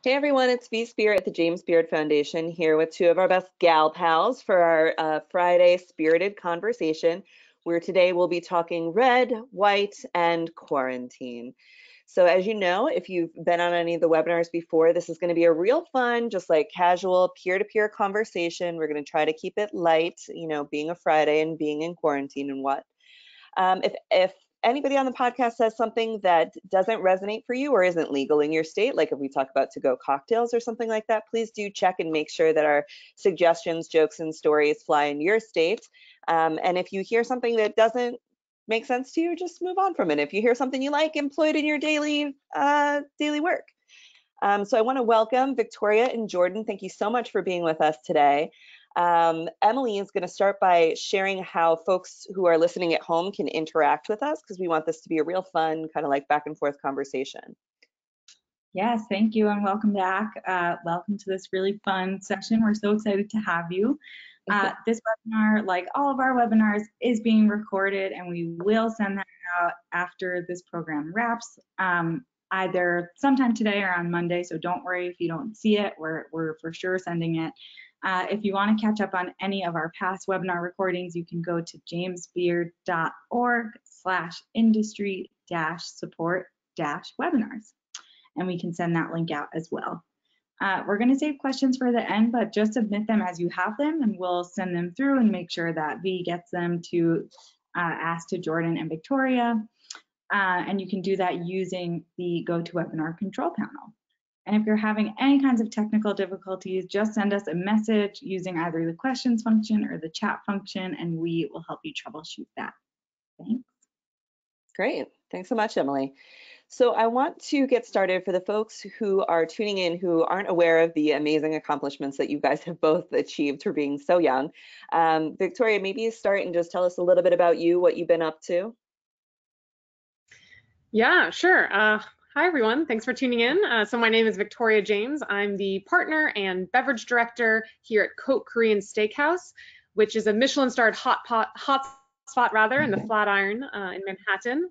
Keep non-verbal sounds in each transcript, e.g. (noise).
Hey everyone, it's V Spehar at the James Beard Foundation here with two of our best gal pals for our uh, Friday spirited conversation, where today we'll be talking red, white, and quarantine. So as you know, if you've been on any of the webinars before, this is going to be a real fun, just like casual peer-to-peer -peer conversation. We're going to try to keep it light, you know, being a Friday and being in quarantine and what. Um, if, if anybody on the podcast says something that doesn't resonate for you or isn't legal in your state, like if we talk about to-go cocktails or something like that, please do check and make sure that our suggestions, jokes, and stories fly in your state. Um, and if you hear something that doesn't make sense to you, just move on from it. If you hear something you like, employ it in your daily uh, daily work. Um, so I want to welcome Victoria and Jordan. Thank you so much for being with us today. Um, Emily is going to start by sharing how folks who are listening at home can interact with us because we want this to be a real fun kind of like back and forth conversation. Yes, thank you and welcome back. Uh, welcome to this really fun session. We're so excited to have you. Uh, this webinar, like all of our webinars, is being recorded and we will send that out after this program wraps, um, either sometime today or on Monday. So don't worry if you don't see it, we're, we're for sure sending it. Uh, if you want to catch up on any of our past webinar recordings, you can go to jamesbeard.org slash industry dash support dash webinars. And we can send that link out as well. Uh, we're going to save questions for the end, but just submit them as you have them and we'll send them through and make sure that V gets them to uh, ask to Jordan and Victoria. Uh, and you can do that using the GoToWebinar control panel. And if you're having any kinds of technical difficulties, just send us a message using either the questions function or the chat function, and we will help you troubleshoot that. Thanks. Great. Thanks so much, Emily. So I want to get started for the folks who are tuning in who aren't aware of the amazing accomplishments that you guys have both achieved for being so young. Um, Victoria, maybe start and just tell us a little bit about you, what you've been up to. Yeah, sure. Uh, Hi, everyone. Thanks for tuning in. Uh, so my name is Victoria James. I'm the partner and beverage director here at Cote Korean Steakhouse, which is a Michelin-starred hot pot, hot spot rather, in the Flatiron uh, in Manhattan.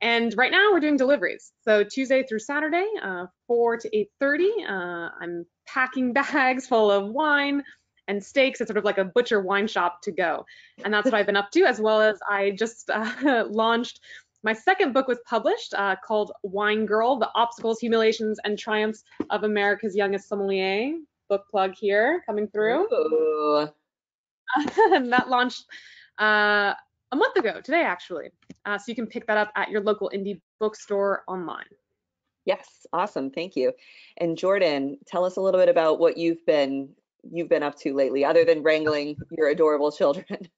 And right now we're doing deliveries. So Tuesday through Saturday, uh, 4 to 8.30, uh, I'm packing (laughs) bags full of wine and steaks. It's sort of like a butcher wine shop to go. And that's what I've been up to, as well as I just uh, (laughs) launched my second book was published uh, called Wine Girl, The Obstacles, Humiliations, and Triumphs of America's Youngest Sommelier. Book plug here coming through. (laughs) and that launched uh, a month ago, today actually. Uh, so you can pick that up at your local indie bookstore online. Yes, awesome, thank you. And Jordan, tell us a little bit about what you've been you've been up to lately, other than wrangling your adorable children. (laughs)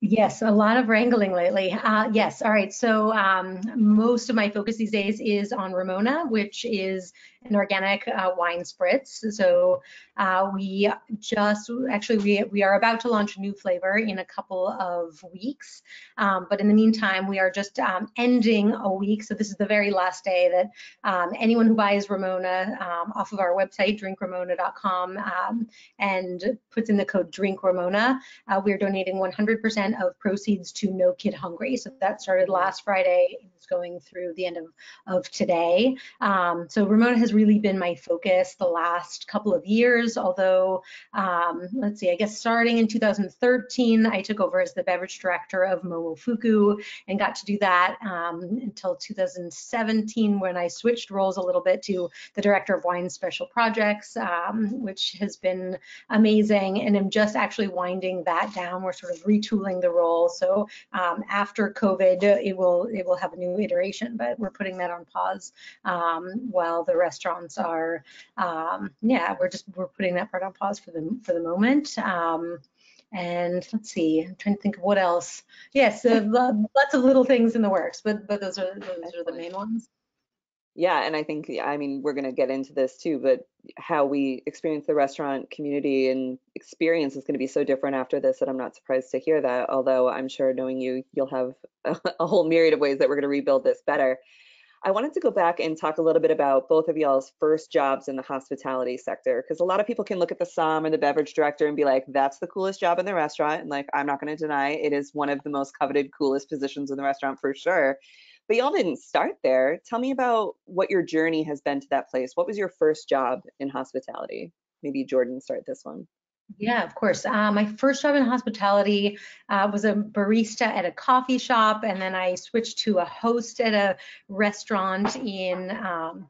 Yes, a lot of wrangling lately. Uh, yes, all right. So um, most of my focus these days is on Ramona, which is an organic uh, wine spritz. So uh, we just actually we we are about to launch a new flavor in a couple of weeks. Um, but in the meantime, we are just um, ending a week. So this is the very last day that um, anyone who buys Ramona um, off of our website, drinkramona.com, um, and puts in the code DRINKRAMONA, uh, we're donating 100% of proceeds to No Kid Hungry. So that started last Friday going through the end of, of today. Um, so Ramona has really been my focus the last couple of years, although, um, let's see, I guess starting in 2013, I took over as the beverage director of Momofuku and got to do that um, until 2017 when I switched roles a little bit to the director of wine special projects, um, which has been amazing. And I'm just actually winding that down. We're sort of retooling the role. So um, after COVID, it will it will have a new iteration, but we're putting that on pause um, while the restaurants are, um, yeah, we're just, we're putting that part on pause for the, for the moment. Um, and let's see, I'm trying to think of what else. Yes, uh, lots of little things in the works, but but those are those are the main ones. Yeah, and I think I mean we're going to get into this too, but how we experience the restaurant community and experience is going to be so different after this that I'm not surprised to hear that. Although I'm sure knowing you, you'll have a, (laughs) a whole myriad of ways that we're going to rebuild this better. I wanted to go back and talk a little bit about both of y'all's first jobs in the hospitality sector, because a lot of people can look at the SOM or the beverage director and be like, that's the coolest job in the restaurant. And like, I'm not going to deny it is one of the most coveted, coolest positions in the restaurant for sure. But y'all didn't start there. Tell me about what your journey has been to that place. What was your first job in hospitality? Maybe Jordan start this one. Yeah, of course. Uh, my first job in hospitality uh, was a barista at a coffee shop, and then I switched to a host at a restaurant in. Um,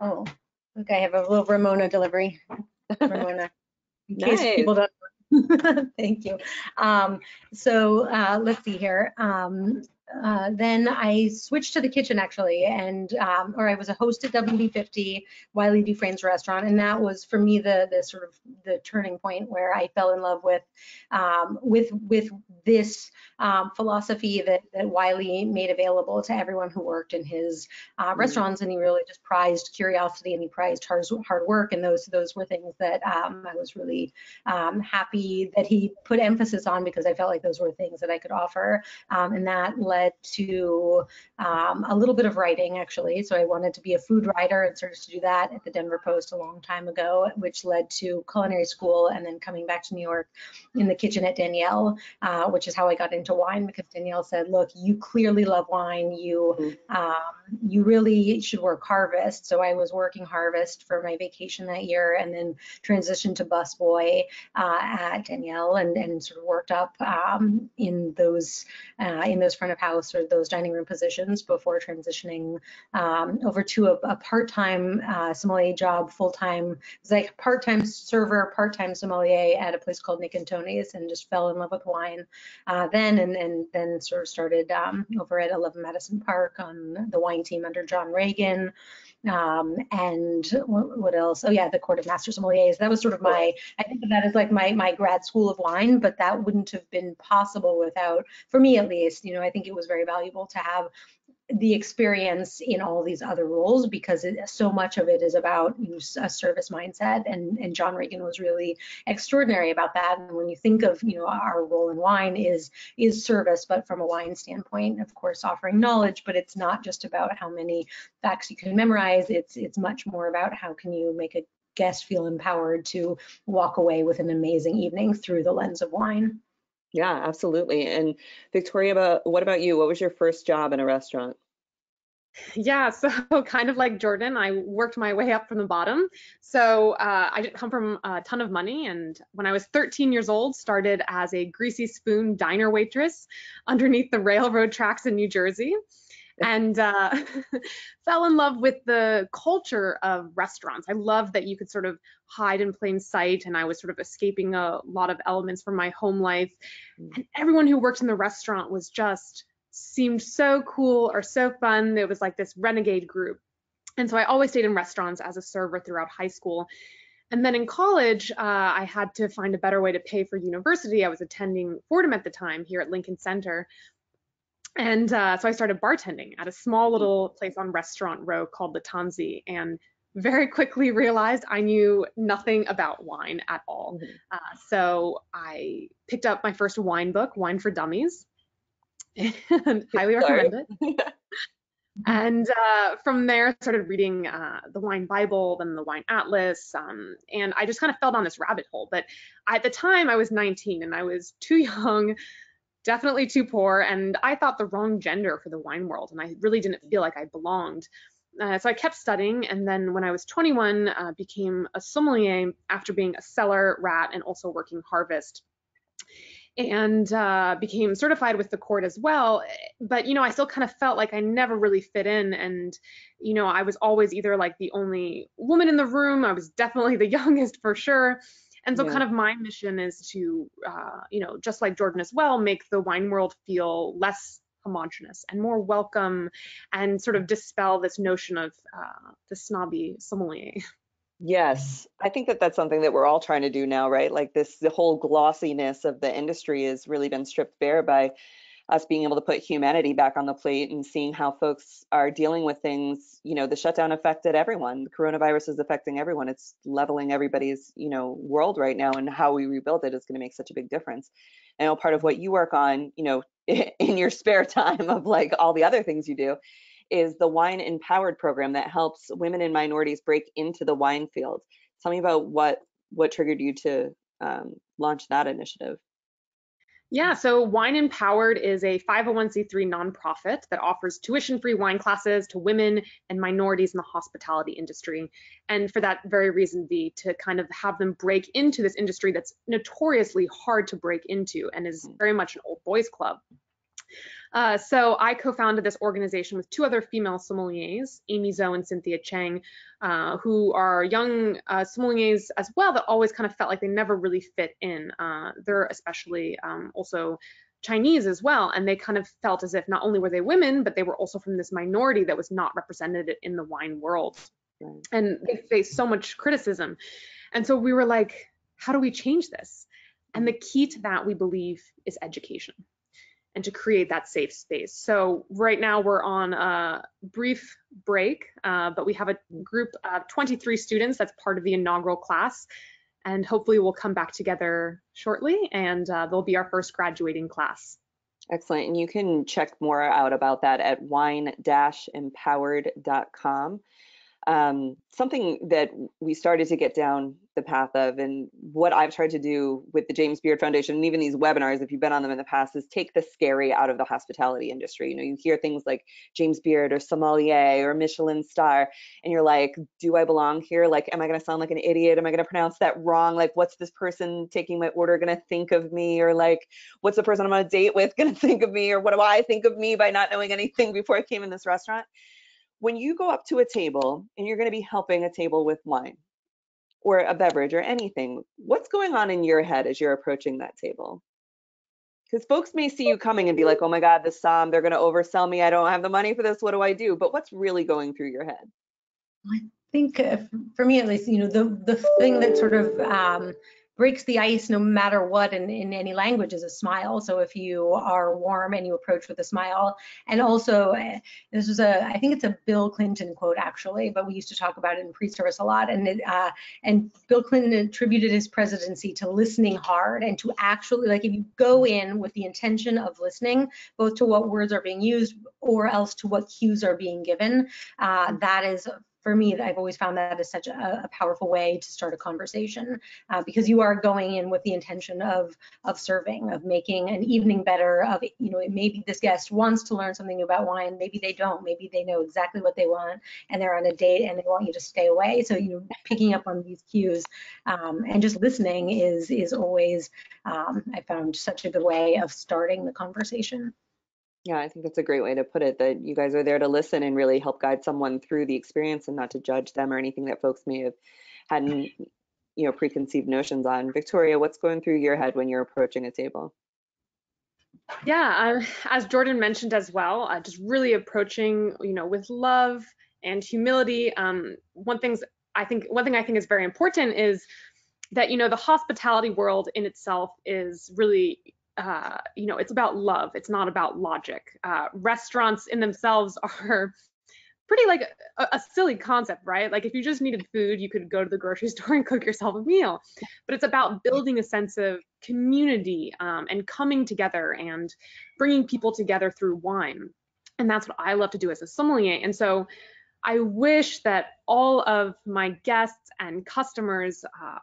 oh, look, I have a little Ramona delivery. (laughs) Ramona, in case Nice. people don't. (laughs) Thank you. Um, so uh, let's see here. Um, uh, then I switched to the kitchen actually, and um, or I was a host at WD50, Wylie Dufresne's restaurant, and that was for me the the sort of the turning point where I fell in love with um, with with this um, philosophy that that Wylie made available to everyone who worked in his uh, restaurants, and he really just prized curiosity and he prized hard hard work, and those those were things that um, I was really um, happy that he put emphasis on because I felt like those were things that I could offer, um, and that led to um, a little bit of writing actually. So I wanted to be a food writer and started to do that at the Denver Post a long time ago, which led to culinary school and then coming back to New York in the kitchen at Daniel, uh, which is how I got into wine because Daniel said, "Look, you clearly love wine. You um, you really should work Harvest." So I was working Harvest for my vacation that year, and then transitioned to busboy uh, at Daniel, and and sort of worked up um, in those uh, in those front of house or those dining room positions before transitioning um, over to a, a part-time uh, sommelier job, full-time. Like part-time server, part-time sommelier at a place called Nick and Toni's, and just fell in love with wine uh, then, and, and then sort of started um, over at 11 Madison Park on the wine team under John Ragan. Um, and what, else? Oh yeah, the Court of Master Sommeliers. That was sort of my, I think that as like my my grad school of wine, but that wouldn't have been possible without, for me at least, you know, I think it was very valuable to have the experience in all these other roles because it, so much of it is about a service mindset and and John Ragan was really extraordinary about that. And when you think of you know our role in wine is is service but from a wine standpoint of course offering knowledge but it's not just about how many facts you can memorize. It's it's much more about how can you make a guest feel empowered to walk away with an amazing evening through the lens of wine Yeah, absolutely. And Victoria, about- what about you? What was your first job in a restaurant? Yeah, (laughs) so kind of like Jordan, I worked my way up from the bottom. So uh, I didn't come from a ton of money, and when I was 13 years old, started as a greasy spoon diner waitress underneath the railroad tracks in New Jersey, (laughs) and uh, (laughs) fell in love with the culture of restaurants. I loved that you could sort of hide in plain sight, and I was sort of escaping a lot of elements from my home life. And everyone who worked in the restaurant was just seemed so cool or so fun. It was like this renegade group. And so I always stayed in restaurants as a server throughout high school. And then in college, uh, I had to find a better way to pay for university. I was attending Fordham at the time here at Lincoln Center. And uh, so I started bartending at a small little place on Restaurant Row called the Tanzi and very quickly realized I knew nothing about wine at all. Mhm. Uh, so I picked up my first wine book, Wine for Dummies, (laughs) and highly recommend it. (laughs) And uh, from there, started reading uh, the Wine Bible, then the Wine Atlas, um, and I just kind of fell down this rabbit hole. But at the time, I was 19 and I was too (laughs) young, definitely too poor, and I thought the wrong gender for the wine world, and I really didn't feel like I belonged. Uh, so I kept studying, and then when I was 21, uh, became a sommelier after being a cellar rat and also working harvest and uh, became certified with the court as well. But you know, I still kind of felt like I never really fit in, and you know, I was always either like the only woman in the room. I was definitely the (laughs) youngest for sure. And so, Yeah. kind of my mission is to, uh, you know, just like Jordan as well, make the wine world feel less homogenous and more welcome, and sort of dispel this notion of uh, the snobby sommelier. Yes, I think that that's something that we're all trying to do now, right? Like this, the whole glossiness of the industry has really been stripped bare by us being able to put humanity back on the plate and seeing how folks are dealing with things. You know, the shutdown affected everyone. The coronavirus is affecting everyone. It's leveling everybody's, you know, world right now, and how we rebuild it is going to make such a big difference. I know part of what you work on, you know, (laughs) in your spare time of like all the other things you do, is the Wine Empowered program that helps women and minorities break into the wine field. Tell me about what what triggered you to um, launch that initiative. Yeah, so Wine Empowered is a 501c3 nonprofit that offers tuition-free wine classes to women and minorities in the hospitality industry. And for that very reason, be to kind of have them break into this industry that's notoriously hard to break into and is mm. very much an old boys club. Uh, so I co-founded this organization with two other female sommeliers, Amy Zoe and Cynthia Chang, uh, who are young uh, sommeliers as well that always kind of felt like they never really fit in. Uh, they're especially um, also Chinese as well, and they kind of felt as if not only were they women, but they were also from this minority that was not represented in the wine world. And they faced so much criticism. And so we were like, how do we change this? And the key to that, we believe, is education and to create that safe space. So right now we're on a brief break, uh, but we have a group of 23 students that's part of the inaugural class. And hopefully we'll come back together shortly and uh, they'll be our first graduating class. Excellent. And you can check more out about that at wine-empowered.com um, something that we started to get down the path of and what I've tried to do with the James Beard Foundation and even these webinars, if you've been on them in the past, is take the scary out of the hospitality industry. You know, you hear things like James Beard or sommelier or Michelin star, and you're like, do I belong here? Like, am I going to sound like an idiot? Am I going to pronounce that wrong? Like, what's this person taking my order going to think of me? Or like, what's the person I'm on a date with going (laughs) to think of me? Or what do I think of me by not knowing anything before I came in this restaurant? When you go up to a table and you're going to be helping a table with wine or a beverage or anything, what's going on in your head as you're approaching that table? Because folks may see you coming and be like, oh my God, this som, they're going to oversell me. I don't have the money for this. What do I do? But what's really going through your head? I think uh, for me at least, you know, the, the thing that sort of um, breaks the ice no matter what in, in any language is a smile. So if you are warm and you approach with a smile, and also eh, this was a, I think it's a Bill Clinton quote actually, but we used to talk about it in pre-service a lot. And it, uh, and Bill Clinton attributed his presidency to listening hard and to actually like if you go in with the intention of listening, both to what words are being used or else to what cues are being given, uh, that is for me, I've always found that is such a, a powerful way to start a conversation uh, because you are going in with the intention of of serving, of making an evening better. Of you know, maybe this guest wants to learn something new about wine, maybe they don't, maybe they know exactly what they want, and they're on a date and they want you to stay away. So you know, picking up on these cues um, and just listening is is always um, I found such a good way of starting the conversation. Yeah, I think that's a great way to put it that you guys are there to listen and really help guide someone through the experience and not to judge them or anything that folks may have had (laughs) you know preconceived notions on. Victoria, what's going through your head when you're approaching a table? Yeah, uh, as Jordan mentioned as well, uh, just really approaching, you know, with love and humility. Um, one things I think one thing I think is very important is that you know the hospitality world in itself is really uh, you know, it's about love. It's not about logic. Uh, restaurants in themselves (laughs) are pretty like a, a, silly concept, right? Like if you just needed food, you could go to the grocery (laughs) store and cook yourself a meal. But it's about building a sense of community um, and coming together and bringing people together through wine. And that's what I love to do as a sommelier. And so I wish that all of my guests and customers uh,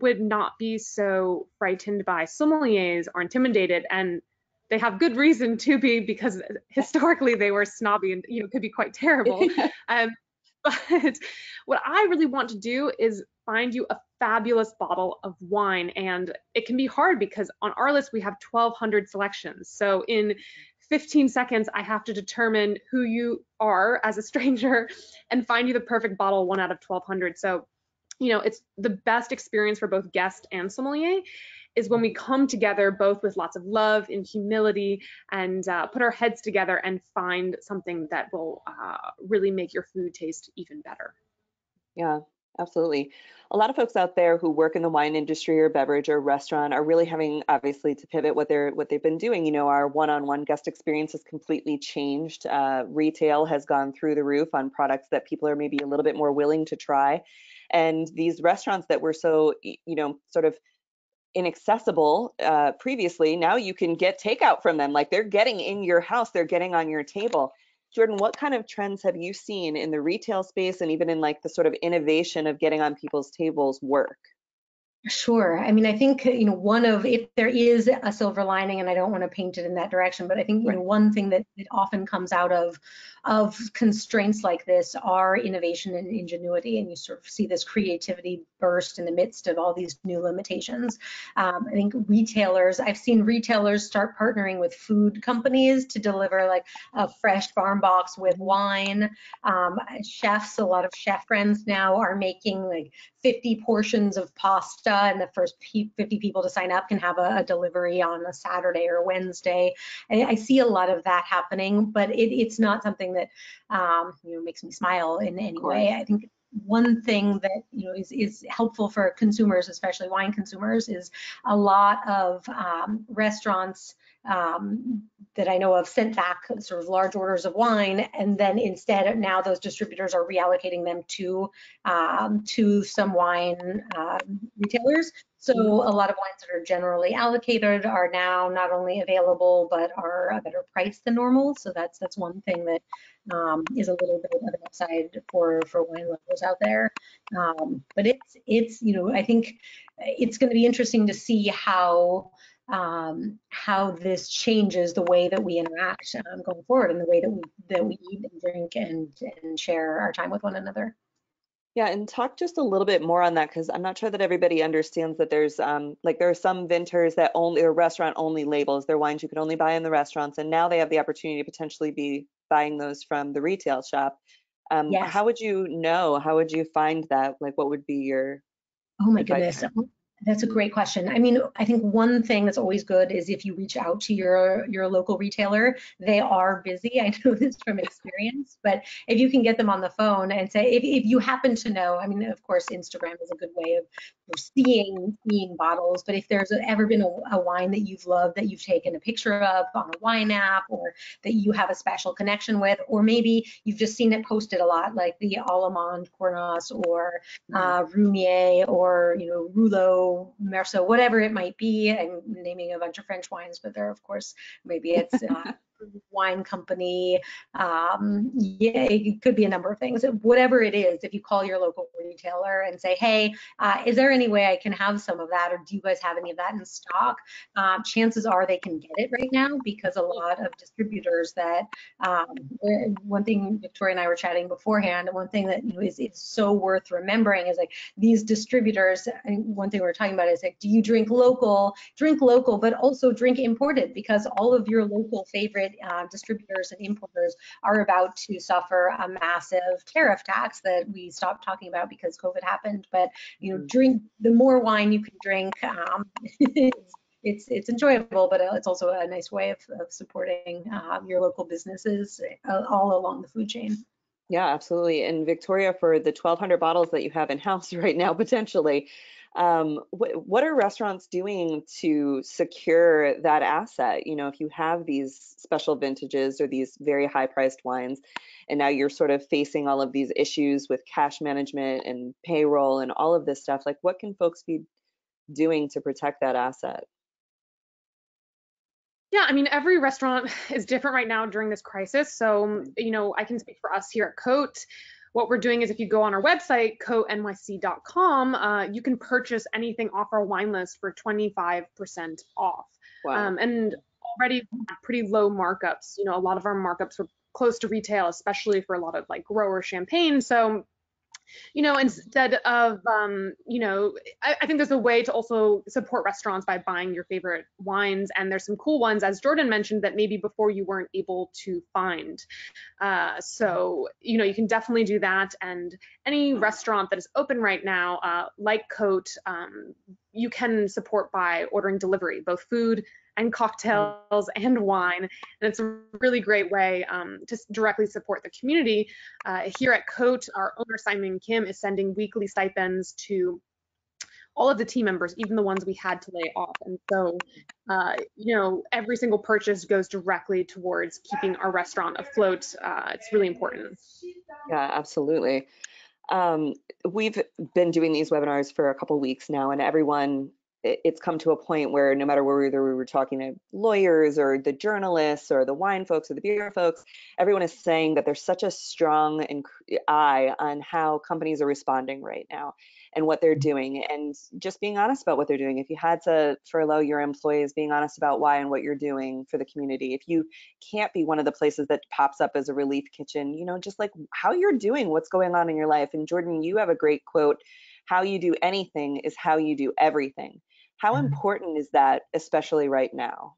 would not be so frightened by sommeliers or intimidated and they have good reason to be because historically they were snobby and you know could be quite terrible. (laughs) Um, but what i really want to do is find you a fabulous bottle of wine and it can be hard because on our list we have 1200 selections. So in 15 seconds i have to determine who you are as a (laughs) stranger and find you the perfect bottle one out of 1200 so you know, it's the best experience for both guest and sommelier is when we come together both with lots of love and humility and uh, put our heads together and find something that will uh, really make your food taste even better. Yeah, absolutely. A lot of folks out there who work in the wine industry or beverage or restaurant are really having obviously to pivot what they're what they've been doing. You know, our one-on-one guest experience has completely changed. Uh, retail has gone through the roof on products that people are maybe a little bit more willing to try and these restaurants that were so you know sort of inaccessible uh, previously now you can get takeout from them like they're getting in your house they're getting on your table. Jordan what kind of trends have you seen in the retail space and even in like the sort of innovation of getting on people's tables work Sure. I mean, I think, you know, one of, if there is a silver lining, and I don't want to paint it in that direction, but I think, you know, one thing that, that often comes out of, of constraints like this are innovation and ingenuity, and you sort of see this creativity burst in the midst of all these new limitations. Um, I think retailers, I've seen retailers start partnering with food companies to deliver like a fresh farm box with wine. Um, chefs, a lot of chef friends now are making like 50 portions of pasta and the first 50 people to sign up can have a, a delivery on a Saturday or Wednesday. I, I see a lot of that happening, but it, it's not something that um, you know makes me smile in any way. I think one thing that you know is, is helpful for consumers, especially wine consumers, is a lot of um, restaurants um, that I know of sent back sort of large orders of wine, and then instead now those distributors are reallocating them to um, to some wine uh, retailers. So a lot of wines that are generally allocated are now not only available but are a better price than normal. So that's that's one thing that um, is a little bit of an upside for for wine lovers out there. Um, but it's it's you know I think it's going to be interesting to see how um, how this changes the way that we interact um, going forward and the way that we that we eat and drink and and share our time with one another. Yeah, and talk just a little bit more on that because I'm not sure that everybody understands that there's um like there are some vintners that only or restaurant only labels their wines you can only buy in the restaurants and now they have the opportunity to potentially be buying those from the retail shop. Um, Yes. How would you know? How would you find that? Like, what would be your Oh my advice goodness. That's a great question. I mean, I think one thing that's always good is if you reach out to your your local retailer. They are busy. (laughs) I know this from experience, but if you can get them on the phone and say, if, if you happen to know, I mean, of course, Instagram is a good way of, of seeing seeing bottles. But if there's ever been a, a wine that you've loved that you've taken a picture of on a wine app, or that you have a special connection with, or maybe you've just seen it posted a lot, like the Allemand Cornas or uh, Roumier or you know Roulot, Meursault, whatever it might be. I'm naming a bunch of French wines, but there, of course, maybe it's uh, wine company. Um, yeah, it could be a number of things. Whatever it is, if you call your local retailer and say, hey, uh, is there any way I can have some of that, or do you guys have any of that in stock? Um, chances are they can get it right now because a lot of distributors that um, one thing Victoria and I were chatting beforehand, one thing that is, is so worth remembering is like these distributors. one thing we we're talking about is like, do you drink local? Drink local, but also drink imported because all of your local favorite uh, distributors and importers are about to suffer a massive tariff tax that we stopped talking about because COVID happened. But you know, Mm. drink the more wine you can drink. Um, (laughs) it's it's enjoyable, but it's also a nice way of, of supporting uh, your local businesses uh, all along the food chain. Yeah, absolutely. And Victoria, for the 1,200 bottles that you have in house (laughs) right now, potentially, um, what, what are restaurants doing to secure that asset? You know, if you have these special vintages or these very high priced wines, and now you're sort of facing all of these issues with cash management and payroll and all of this stuff, like what can folks be doing to protect that asset? Yeah, I mean, every restaurant (sighs) is different right now during this crisis. So, you know, I can speak for us here at Cote. What we're doing is if you go on our website, cotenyc.com, uh, you can purchase anything off our wine list for 25% off. Wow. Um, and already pretty low markups. You know, a lot of our markups were close to retail, especially for a lot of like grower champagne. So you know, instead of, um, you know, I, I, think there's a way to also support restaurants by buying your favorite wines. And there's some cool ones, as Jordan mentioned, that maybe before you weren't able to find. Uh, so, you know, you can definitely do that. And any restaurant that is open right now, uh, like Cote, um, you can support by ordering delivery, both food and cocktails and wine. And it's a really great way um, to directly support the community. Uh, here at Cote, our owner Simon Kim is sending weekly stipends to all of the team members, even the ones we had to lay off. And so, uh, you know, every single purchase goes directly towards keeping our restaurant afloat. Uh, it's really important. Yeah, absolutely. Um, we've been doing these webinars for a couple weeks now, and everyone it's come to a point where no matter whether we were talking to lawyers or the journalists or the wine folks or the beer folks, everyone is saying that there's such a strong eye on how companies are responding right now and what they're mm-hmm. doing and just being honest about what they're doing. If you had to furlough your employees, being honest about why and what you're doing for the community. If you can't be one of the places that pops up as a relief kitchen, you know, just like how you're doing, what's going on in your life. And Jordan, you have a great quote how you do anything is how you do everything. How Mhm. important is that, especially right now?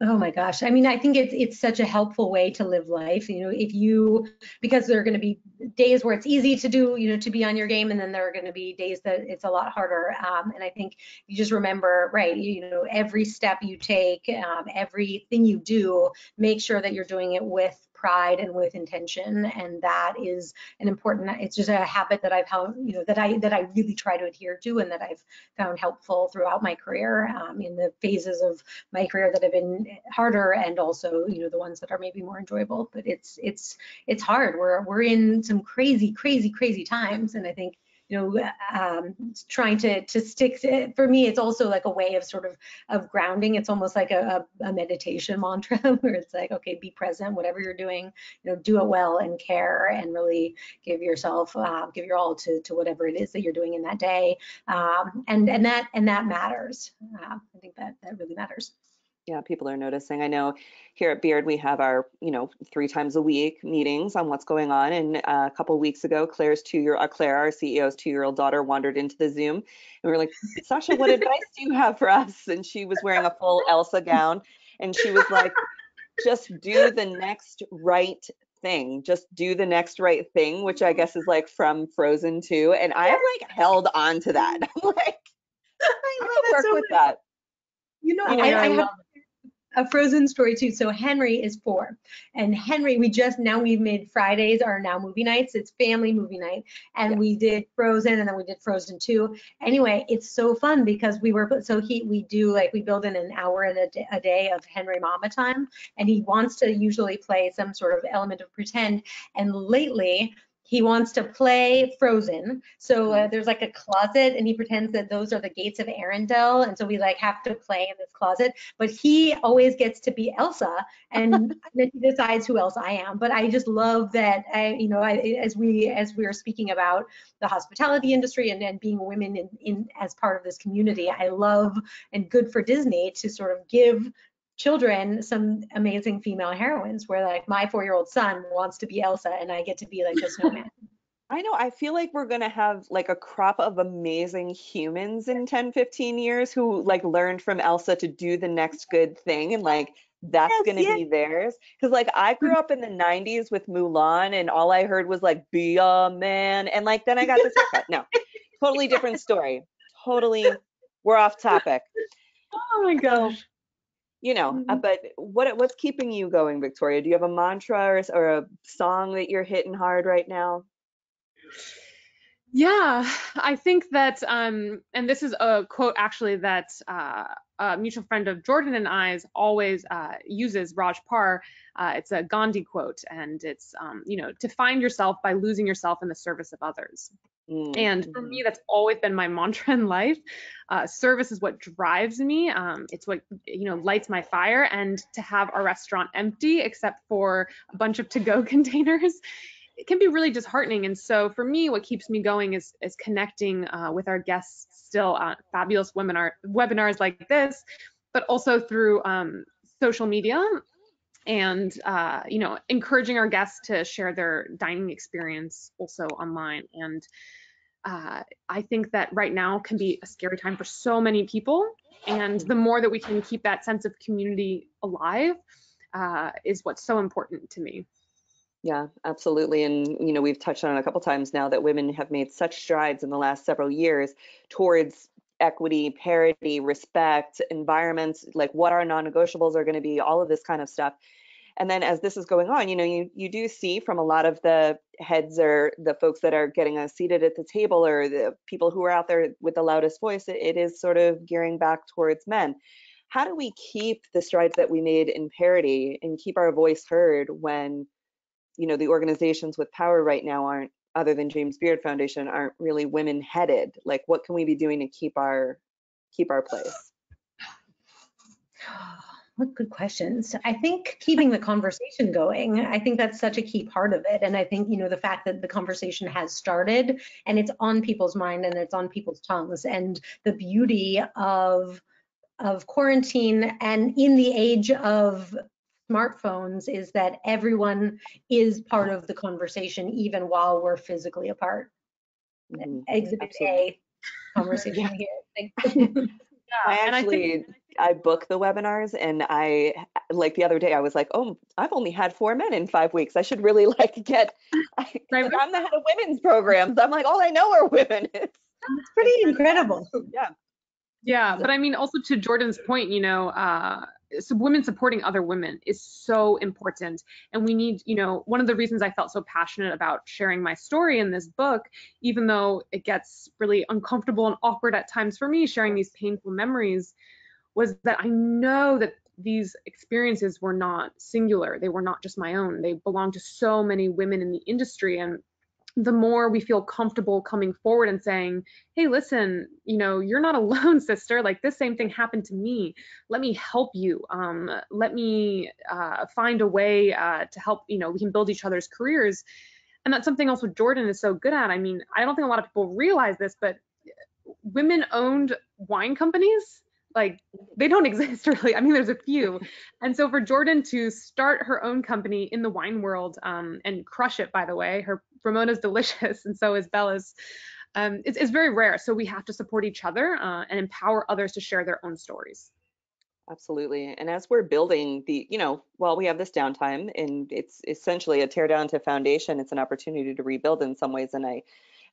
Oh my gosh. I mean, I think it's it's such a helpful way to live life. You know, if you because there are going to be days where it's easy to do, you know, to be on your game, and then there are going to be days that it's a lot harder. Um, and I think you just remember, right? You know, every step you take, um, everything you do, make sure that you're doing it with pride and with intention and that is an important it's just a habit that i've held you know that i that i really try to adhere to and that i've found helpful throughout my career um, in the phases of my career that have been harder and also you know the ones that are maybe more enjoyable. But it's it's it's hard. We're we're in some crazy crazy crazy times and i think you know um, trying to to stick to for me it's also like a way of sort of of grounding. It's almost like a, a, a meditation (laughs) mantra where it's like okay be present whatever you're doing you know do it well and care and really give yourself uh, give your all to to whatever it is that you're doing in that day. Um, and and that and that matters. Uh, i think that that really matters Yeah, people are noticing. I know here at Beard, we have our, you know, three times a week meetings on what's going on. And uh, a couple of weeks ago, Clare's two-year, uh, Clare, our CEO's two-year-old daughter, wandered into the Zoom, and we were like, Sasha, what advice do you have for us? And she was wearing a full Elsa gown, and she was like, just do the next right thing. Just do the next right thing, which I guess is like from Frozen 2. And I have like held on to that. (laughs) I'm like, I I work so with much. that. You know, You know, I, I I have a Frozen story too. So Henry is four, and Henry, we just now we've made Fridays are now movie nights. It's family movie night, and Yeah. we did Frozen, and then we did Frozen two. Anyway, it's so fun because we were so he we do like we build in an hour and a day, a day of Henry Mama time, and he wants to usually play some sort of element of pretend. And lately, he wants to play Frozen. So uh, there's like a closet, and he pretends that those are the gates of Arendelle, and so we like have to play in this closet. But he always gets to be Elsa, and (laughs) then he decides who else I am. But I just love that. I, you know, I, as we as we are speaking about the hospitality industry and, and being women in, in as part of this community, I love and good for Disney to sort of give children some amazing female heroines where like my four-year-old son wants to be Elsa and I get to be like the snowman. (laughs) I know. I feel like we're going to have like a crop of amazing humans in 10, 15 years who like learned from Elsa to do the next good thing and like that's Yes, going to yes. be theirs. Because like I grew up in the 90s with Mulan and all I heard was like, be a man. And like then I got this haircut. No, totally (laughs) different story. Totally, we're off topic. Oh my gosh. You know, uh, Mhm. but what what's keeping you going, Victoria? Do you have a mantra or, or a song that you're hitting hard right now? Yeah, I think that, um, and this is a quote actually that uh, a mutual friend of Jordan and I's always uh, uses, Raj Parr. Uh, it's a Gandhi quote, and it's, um, you know, to find yourself by losing yourself in the service of others. Mm, And for me, that's always been my (laughs) mantra in life. Uh, service is what drives me. Um, it's what you know lights my fire. And to have our restaurant empty, except for a bunch of to-go (laughs) containers, it can be really disheartening. And so for me, what keeps me going is is connecting uh, with our guests still uh, fabulous webinar webinars like this, but also through um, social media and uh, you know encouraging our guests to share their dining experience also online and uh, i think that right now can be a scary time for so many people and the more that we can keep that sense of community alive uh, is what's so important to me Yeah, absolutely. And, you know, we've touched on it a couple times now that women have made such strides in the last several years towards equity, parity, respect, environments, like what our non-negotiables are going to be, all of this kind of stuff. And then as this is going on, you know, you you do see from a lot of the heads or the folks that are getting us seated at the table or the people who are out there with the loudest voice, it, it is sort of gearing back towards men. How do we keep the strides that we made in parity and keep our voice heard when you know the organizations with power right now aren't other than James Beard Foundation aren't really women headed like what can we be doing to keep our keep our place? What good questions. I think keeping the conversation going, I think that's such a key part of it. And I think, you know, the fact that the conversation has started and it's on people's mind and it's on people's tongues and the beauty of of quarantine and in the age of smartphones is that everyone is part of the conversation even while we're physically apart. Mhm. Exhibit Absolutely. A conversation (laughs) here. Thank- I (laughs) actually I book the webinars and I like the other day I was like, oh, I've only had four men in five weeks. I should really (laughs) like get. I, 'cause Right. I'm the head of women's programs. I'm like, all I know are women. (laughs) It's, It's pretty incredible. yeah. Yeah, but I mean, also to Jordan's point, you know, uh, so women supporting other women is so important. And we need, you know, one of the reasons I felt so passionate about sharing my story in this book, even though it gets really uncomfortable and awkward at times for me sharing these painful memories, was that I know that these experiences were not singular. They were not just my own. They belong to so many women in the industry. And the more we feel comfortable coming forward and saying, hey, listen, you know, you're not (laughs) alone, sister. Like this same thing happened to me. Let me help you. Um, let me uh, find a way uh, to help, you know, we can build each other's careers. And that's something also Jordan is so good at. I mean, I don't think a lot of people realize this, but women owned wine companies like they don't (laughs) exist really i mean there's a few and so for jordan to start her own company in the wine world um, and crush it by the way her ramona's (laughs) delicious and so is bella's um, it's, it's very rare so we have to support each other uh, and empower others to share their own stories Absolutely. And as we're building the, you know, while we have this downtime and it's essentially a tear down to foundation, it's an opportunity to rebuild in some ways. And I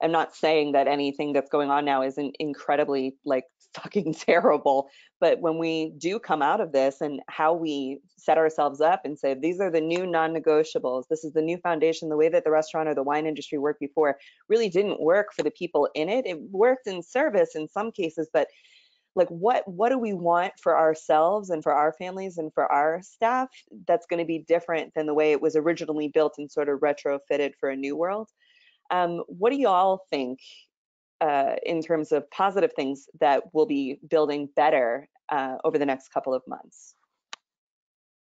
am not saying that anything that's going on now isn't incredibly like fucking (laughs) terrible. But when we do come out of this and how we set ourselves up and say, these are the new non negotiables, this is the new foundation, the way that the restaurant or the wine industry worked before really didn't work for the people in it. It worked in service in some cases, but like what what do we want for ourselves and for our families and for our staff that's going to be different than the way it was originally built and sort of retrofitted for a new world um, what do you all think uh, in terms of positive things that we'll be building better uh, over the next couple of months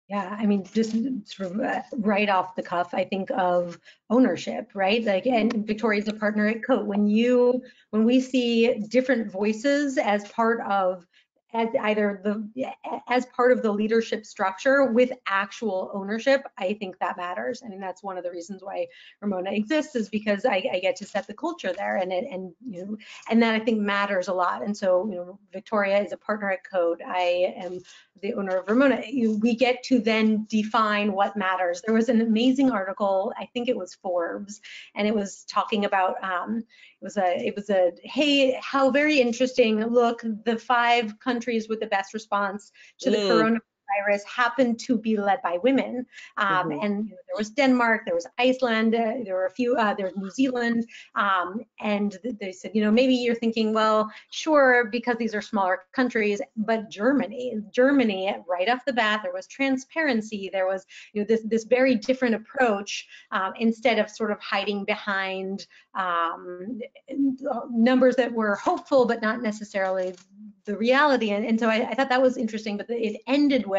Yeah, I mean, just sort of uh, right off the cuff, I think of ownership, right? Like, and Victoria's a partner at Cote. When you, when we see different voices as part of, as either the, as part of the leadership structure with actual ownership, I think that matters. I mean, that's one of the reasons why Ramona exists is because I, I get to set the culture there, and it, and you know, and that I think matters a lot. And so, you know, Victoria is a partner at Cote. I am the owner of Ramona, we get to then define what matters. There was an amazing article, I think it was Forbes, and it was talking about, um, it was a, it was a, hey, how very interesting. Look, the five countries with the best response to the Mm. Coronavirus happened to be led by women. Um, Mhm. And you know, there was Denmark, there was Iceland, uh, there were a few, uh, there was New Zealand, um, and th- they said, you know, maybe you're thinking, well, sure, because these are smaller countries, but Germany, Germany, right off the bat, there was transparency, there was, you know, this this very different approach um, instead of sort of hiding behind um, numbers that were hopeful but not necessarily the reality. And, and so I, I thought that was interesting, but it ended with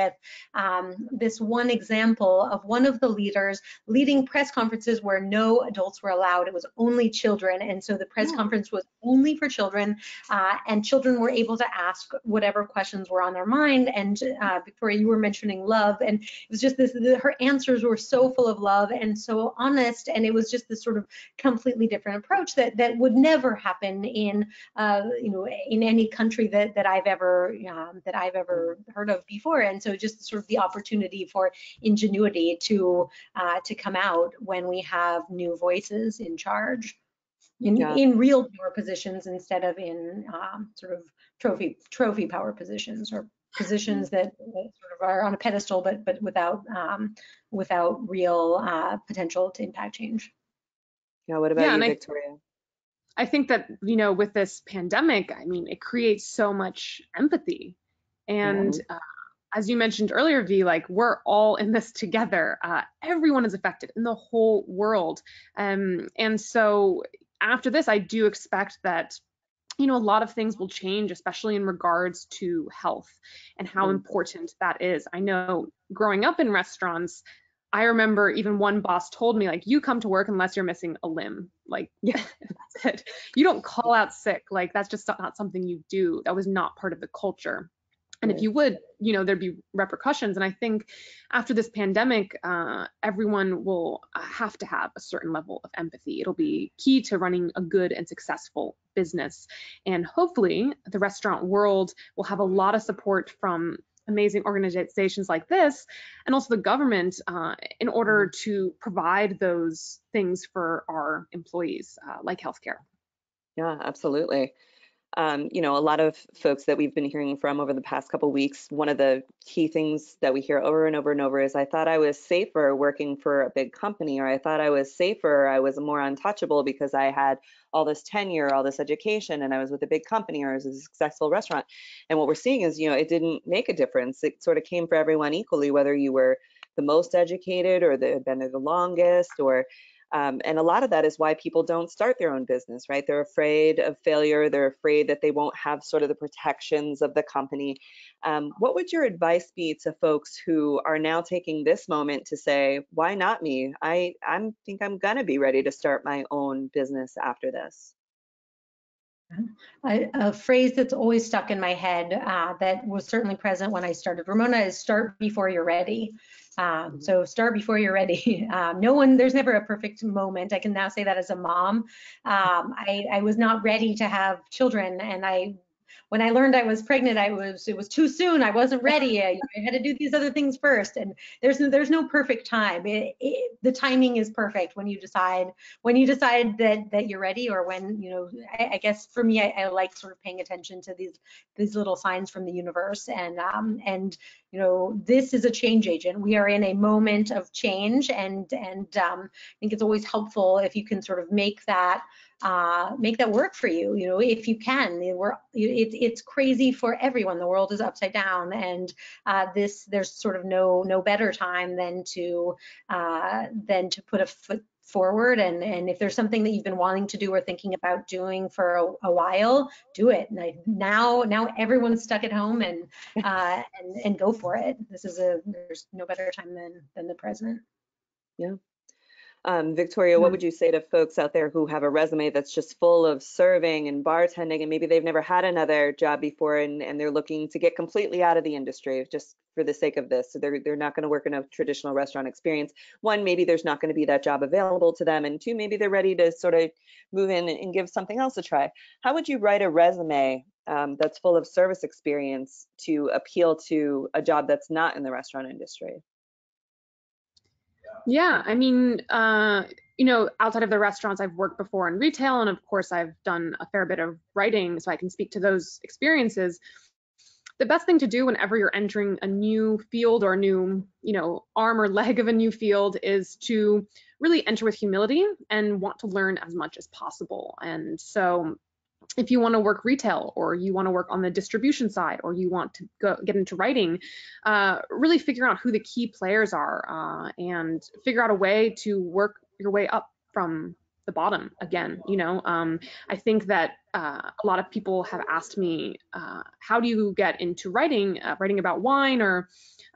um, this one example of one of the leaders leading press conferences where no adults were allowed. It was only children. And so the press Hmm. conference was only for children, uh, and children were able to ask whatever questions were on their mind. And uh, Victoria, you were mentioning love, and it was just this, the, her answers were so full of love and so honest. And it was just this sort of completely different approach that, that would never happen in, uh, you know, in any country that, that I've ever, um, that I've ever heard of before. And so just sort of the opportunity for ingenuity to, uh, to come out when we have new voices in charge in, Yeah. in real power positions instead of in um, sort of trophy trophy power positions or positions that, that sort of are on a pedestal but but without um, without real uh, potential to impact change. yeah what about Yeah, you and I- victoria I think that, you know, with this pandemic, I mean, it creates so much empathy. And uh, as you mentioned earlier, V, like we're all in this together. Uh, everyone is affected in the whole world. Um, and so after this, I do expect that you know, a lot of things will change, especially in regards to health and how Mm. important that is. I know growing up in restaurants, I remember even one boss told me, like, you come to work unless you're missing a limb. Like, (laughs) yeah, that's it. You don't call out sick. Like, that's just not something you do. That was not part of the culture. And if you would, you know, there'd be repercussions. And I think after this pandemic, uh, everyone will uh, have to have a certain level of empathy. It'll be key to running a good and successful business. And hopefully, the restaurant world will have a lot of support from amazing organizations like this and also the government uh, in order to provide those things for our employees, uh, like healthcare. Yeah, absolutely. Um, you know, a lot of folks that we've been hearing from over the past couple weeks, one of the key things that we hear over and over and over is I thought I was safer working for a big company, or I thought I was safer, I was more untouchable because I had all this tenure, all this education, and I was with a big company or I was a successful restaurant. And what we're seeing is, you know, it didn't make a difference. It sort of came for everyone equally, whether you were the most educated or the, been there the longest or um, and a lot of that is why people don't start their own business, right? They're afraid of failure. They're afraid that they won't have sort of the protections of the company. Um, what would your advice be to folks who are now taking this moment to say, why not me? I I'm, think I'm gonna be ready to start my own business after this. A, a phrase that's always stuck in my head uh, that was certainly present when I started Ramona is start before you're ready. Um, so start before you're ready. (laughs) Um, no one, there's never a perfect moment. I can now say that as a mom. Um, I, I was not ready to have children and I when I learned I was pregnant, I was it was too soon. I wasn't ready. I, had to do these other things first, and there's no, there's no perfect time. It, it, the timing is perfect when you decide when you decide that that you're ready, or when you know. I, I guess for me, I, I, like sort of paying attention to these these little signs from the universe, and um, and you know this is a change agent. We are in a moment of change, and and um, I think it's always helpful if you can sort of make that uh, make that work for you. You know, if you can, we're it, it's crazy for everyone. The world is upside down, and uh, this there's sort of no no better time than to uh, than to put a foot forward. And and if there's something that you've been wanting to do or thinking about doing for a, a while do it. Now now everyone's stuck at home and (laughs) uh and and go for it. This is a there's no better time than than the present. Yeah um, Victoria, what would you say to folks out there who have a resume that's just full of serving and bartending and maybe they've never had another job before and, and they're looking to get completely out of the industry just for the sake of this? So they're, they're not going to work in a traditional restaurant experience. One, maybe there's not going to be that job available to them. And two, maybe they're ready to sort of move in and give something else a try. How would you write a resume um, that's full of service experience to appeal to a job that's not in the restaurant industry? Yeah, I mean, uh, you know, outside of the restaurants, I've worked before in retail, and of course, I've done a fair bit of writing, so I can speak to those experiences. The best thing to do whenever you're entering a new field or a new, you know, arm or (laughs) leg of a new field is to really enter with humility and want to learn as much as possible. And so if you want to work retail or you want to work on the distribution side or you want to go get into writing uh, really figure out who the key players are uh, and figure out a way to work your way up from the bottom again you know? Um, i think that uh, a lot of people have asked me uh, how do you get into writing uh, writing about wine or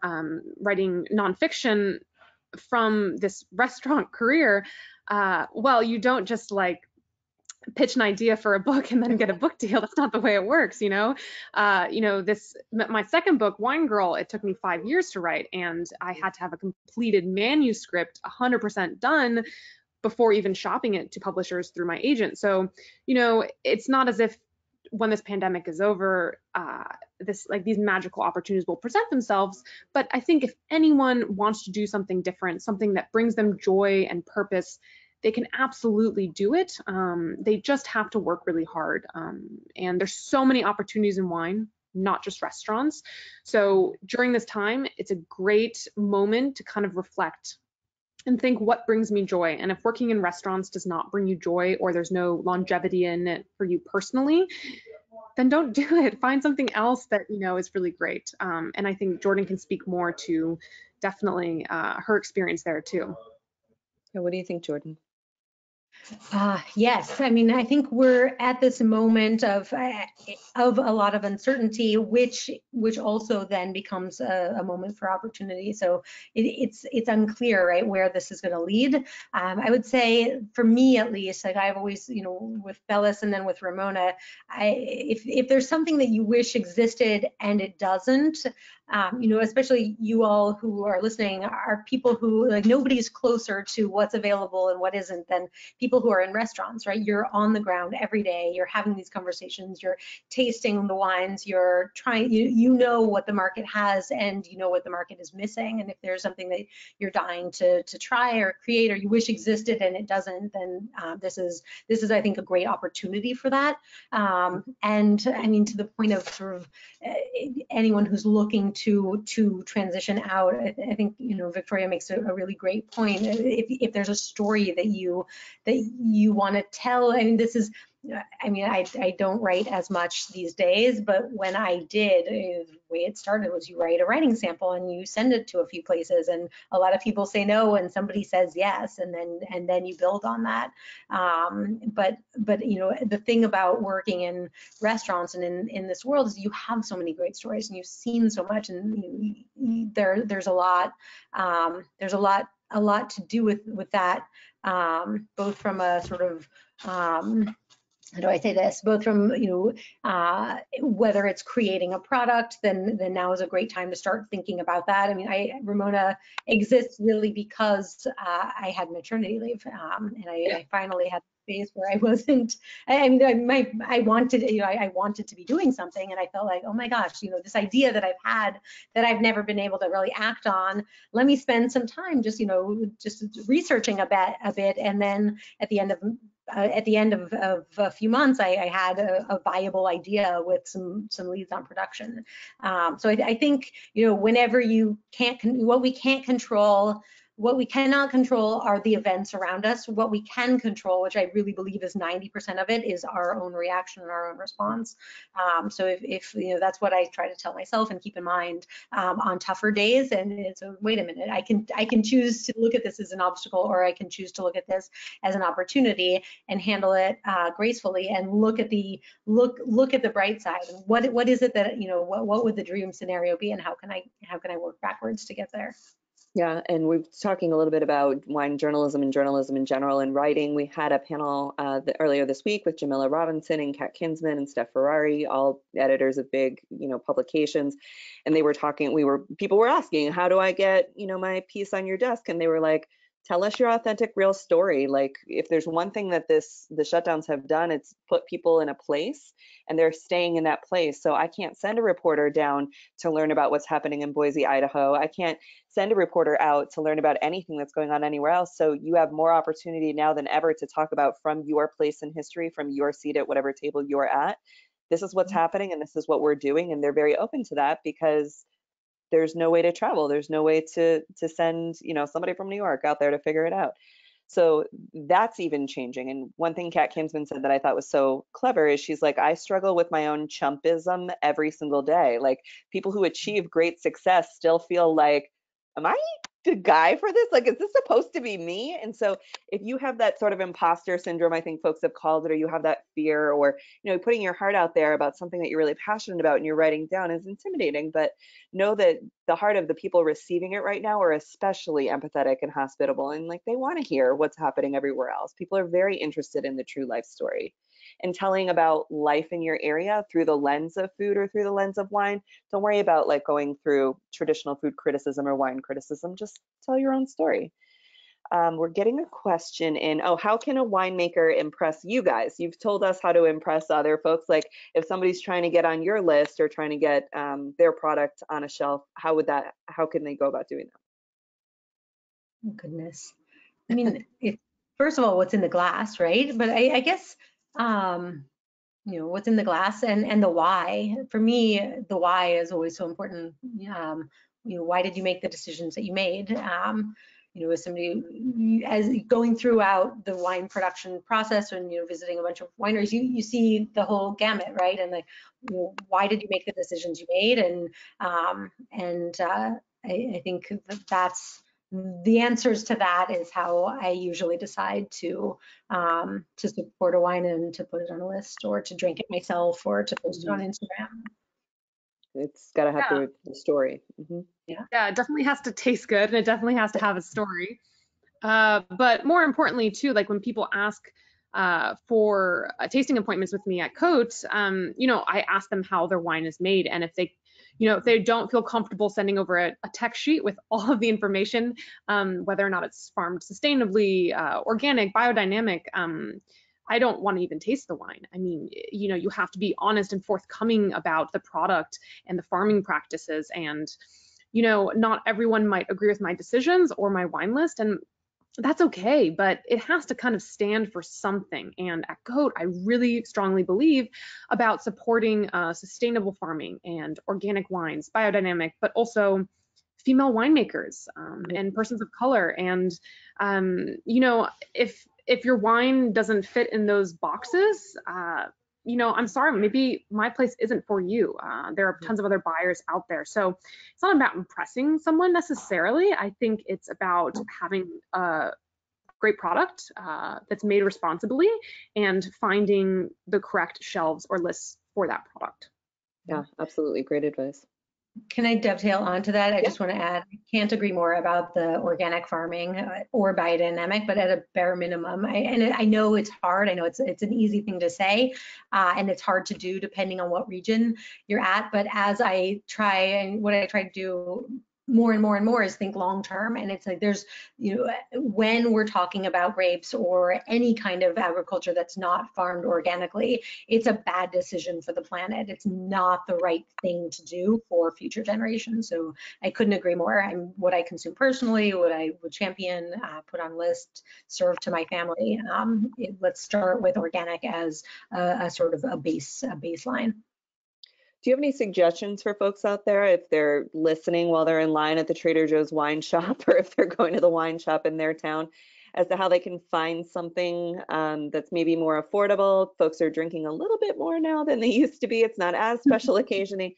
um, writing nonfiction from this restaurant (laughs) career? Uh, well you don't just like pitch an idea for a book and then get a book deal. That's not the way it works, you know. Uh, you know, this my second book, Wine Girl, it took me five years to write, and I had to have a completed manuscript, 100% done, before even shopping it to publishers through my agent. So, you know, it's not as if when this pandemic is over, uh, this like these magical opportunities will present themselves. But I think if anyone wants to do something different, something that brings them joy and purpose, they can absolutely do it. Um, they just have to work really hard. Um, and there's so many opportunities in wine, not just restaurants. So during this time, it's a great moment to kind of reflect and think what brings me joy. And if working in restaurants does not bring you joy or there's no longevity in it for you personally, then don't do it. (laughs) Find something else that you know is really great. Um, and I think Jordan can speak more to definitely uh, her experience there too. What do you think, Jordan? Uh, yes, I mean, I think we're at this moment of uh, of a lot of uncertainty, which which also then becomes a, a moment for opportunity. So it, it's it's unclear, right, where this is going to lead. Um, I would say, for me at least, like I've always, you know, with Bellus and then with Ramona, I if if there's something that you wish existed and it doesn't, um, you know, especially you all who are listening are people who like nobody's closer to what's available and what isn't than people who are in restaurants, right? You're on the ground every day, you're having these conversations, you're tasting the wines, you're trying, you, you know what the market has and you know what the market is missing. And if there's something that you're dying to, to try or create or you wish existed and it doesn't, then um, this is, this is, I think, a great opportunity for that. Um, and I mean, to the point of sort of uh, anyone who's looking to to transition out. I, I think you know Victoria makes a, a, really great point. If if there's a story that you that you want to tell, I mean, this is I mean, I, I don't write as much these days, but when I did, the way it started was you write a writing sample and you send it to a few places, and a lot of people say no, and somebody says yes, and then and then you build on that. Um, but but you know, the thing about working in restaurants and in in this world is you have so many great stories, and you've seen so much, and you, you, there there's a lot um, there's a lot a lot to do with with that, um, both from a sort of um, how do I say this? Both from you know uh, whether it's creating a product, then then now is a great time to start thinking about that. I mean, I Ramona exists really because uh, I had maternity leave, um, and I, yeah. I, finally had a phase where I (laughs) wasn't. I, I mean, my I wanted you know I, I, wanted to be doing something, and I felt like oh my gosh, you know this idea that I've had that I've never been able to really act on. Let me spend some time just you know just researching a bit a bit, and then at the end of uh, at the end of, of, a few months, I, I had a, a, viable idea with some some leads on production. Um, so I, I, think you know whenever you can't what we can't control what we cannot control are the events around us. What we can control, which I really believe is 90% of it, is our own reaction and our own response. Um, so if, if, you know, that's what I try to tell myself and keep in mind um, on tougher days. And it's a, wait a minute, I can I can choose to look at this as an obstacle, or I can choose to look at this as an opportunity and handle it uh, gracefully and look at the look look at the bright side. What what is it that you know what what would the dream scenario be, and how can I how can I work backwards to get there? Yeah, and we're talking a little bit about wine journalism and journalism in general and writing. We had a panel uh, the, earlier this week with Jamila Robinson and Kat Kinsman and Steph Ferrari, all editors of big, you know, publications, and they were talking. We were people were asking, how do I get, you know, my piece on your desk? And they were like, tell us your authentic real story. Like if there's one thing that this the shutdowns have done it's put people in a place and they're staying in that place. So i can't send a reporter down to learn about what's happening in boise idaho. I can't send a reporter out to learn about anything that's going on anywhere else. So you have more opportunity now than ever to talk about from your place in history from your seat at whatever table you're at. This is what's mm-hmm. happening and this is what we're doing and they're very open to that because there's no way to travel. There's no way to to send you know somebody from new york out there to figure it out. So that's even changing and one thing kat kinsman said that i thought was so clever is she's like i struggle with my own chumpism every single day. Like people who mm. achieve great success still feel like am i the guy for this? Like, is this supposed to be me? And so if you have that sort of imposter syndrome, I think folks have called it, or you have that fear, or you know, putting your heart out there about something that you're really passionate about and you're writing down is intimidating. But know that the heart of the people receiving it right now are especially empathetic and hospitable, and like they want to hear what's happening everywhere else. People are very interested in the true life story and telling about life in your area through the lens of food or through the lens of wine. Don't worry about like going through traditional food criticism or wine criticism. Just tell your own story. Um, we're getting a question in. Oh, how can a winemaker impress you guys? You've told us how to impress other folks. Like if somebody's trying to get on your list or trying to get um, their product on a shelf, how would that? How can they go about doing that? Oh, goodness. I mean, it, first of all, what's in the glass, right? But I, I guess um, you know what's in the glass and and the why. For me the why is always so important. Um, you know why did you make the decisions that you made? Um, you know as somebody as going throughout the wine production process and you know visiting a bunch of wineries you you see the whole gamut right? And like why did you make the decisions you made? And um, and uh, I, I think that that's the answers to that is how I usually decide to um, to support a wine and to put it on a list or to drink it myself or to post it on Instagram. It's got to have Yeah. the, the story. hmm Yeah, it definitely has to taste good and it definitely has to have a story. Uh, but more importantly, too, like when people ask uh, for uh, tasting appointments with me at Cote, um, you know, I ask them how their wine is made. And if they, you know, if they don't feel comfortable sending over a, a tech sheet with (laughs) all of the information, um, whether or not it's farmed sustainably, uh, organic, biodynamic, um, I don't want to even taste the wine. I mean, you know, you have to be honest and forthcoming about the product and the farming practices and you know, not everyone might agree with my decisions or my wine list, and that's okay, but it has to kind of stand for something. And at Cote, I really strongly believe about supporting uh, sustainable farming and organic wines, biodynamic, but also female winemakers um, and persons of color. And um, you know, if if your wine doesn't fit in those boxes, uh, you know, I'm sorry, maybe my place isn't for you. Uh, there are tons of other buyers out there. So it's not about impressing someone necessarily. I think it's about having a great product uh, that's made responsibly and finding the correct shelves or lists for that product. Yeah, absolutely. Great advice. Can I dovetail onto that? I Yeah. just want to add, I can't agree more about the organic farming uh, or biodynamic, but at a bare minimum. I, and I know it's hard. I know it's it's an easy thing to say, uh, and it's hard to do depending on what region you're at. But as I try and what I try to do more and more and more is think long term. And it's like there's you know when we're talking about grapes or any kind of agriculture that's not farmed organically it's a bad decision for the planet. It's not the right thing to do for future generations. So i couldn't agree more. I'm what i consume personally what i would champion uh, put on list serve to my family um, it, let's start with organic as a, a sort of a base a baseline Do you have any suggestions for folks out there if they're listening while they're in line at the Trader Joe's wine (laughs) shop or if they're going to the wine shop in their town as to how they can find something um, that's maybe more affordable? Folks are drinking a little bit more now than they (laughs) used to be. It's not as (laughs) special occasioning.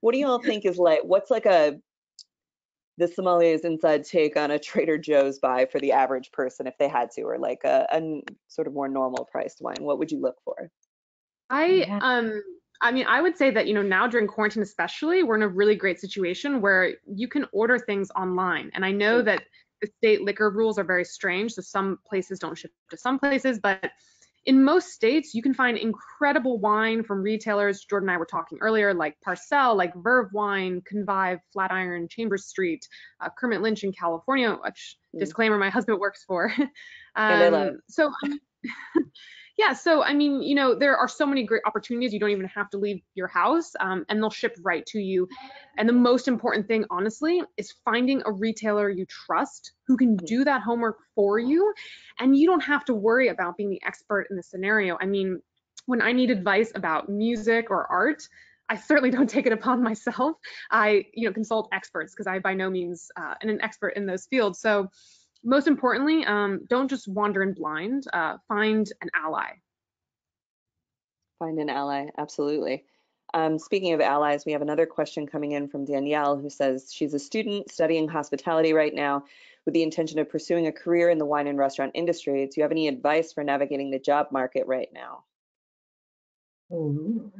What do you all think is like, what's like a, the sommelier's inside take on a Trader Joe's buy for the average person if they had to, or like a, a sort of more normal priced wine? What would you look for? I Yeah. um I mean I would say that you know now during quarantine especially we're in a really great situation where you can order things online and I know that the state liquor rules are very strange so some places don't ship to some places but in most states you can find incredible wine from retailers Jordan and I were talking earlier like Parcelle like Verve Wine Convive Flatiron Chambers Street uh, Kermit Lynch in California which Mm. disclaimer my husband works for And (laughs) I love. um, so (laughs) yeah so i mean you know there are so many great opportunities you don't even have to leave your house um, and they'll ship right to you and the most important thing honestly is finding a retailer you trust who can do that homework for you and you don't have to worry about being the expert in the scenario i mean when i need advice about music or art I certainly don't take it upon myself. I, you know, consult experts because I by no means uh, am an expert in those fields. So most importantly, um, don't just wander in blind. Uh, find an ally. Find an ally, absolutely. Um, speaking of allies, we have another question coming in from Danielle who says she's a student studying hospitality right now with the intention of pursuing a career in the wine and restaurant industry. Do you have any advice for navigating the job market right now? Ooh.